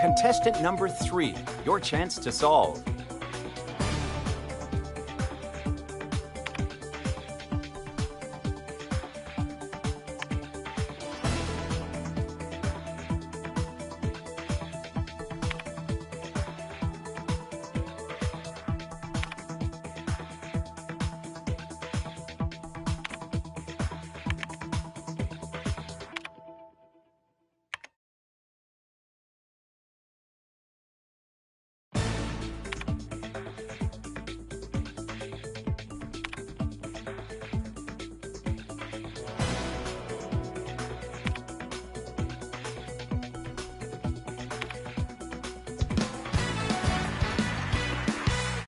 Contestant number three, your chance to solve.